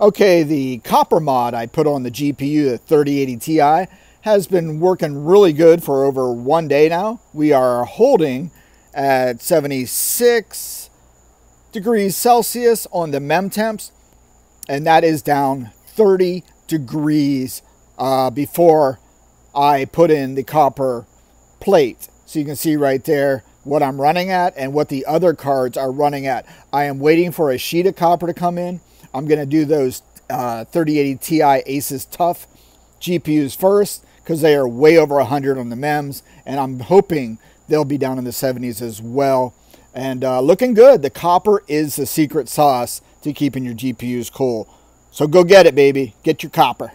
Okay, the copper mod I put on the GPU, the 3080 Ti, has been working really good for over one day now. We are holding at 76 degrees Celsius on the mem temps, and that is down 30 degrees uh, before I put in the copper plate. So you can see right there what I'm running at and what the other cards are running at. I am waiting for a sheet of copper to come in. I'm going to do those uh, 3080 Ti Asus TUF GPUs first because they are way over 100 on the MEMS, and I'm hoping they'll be down in the 70s as well. And uh, looking good. The copper is the secret sauce to keeping your GPUs cool. So go get it, baby. Get your copper.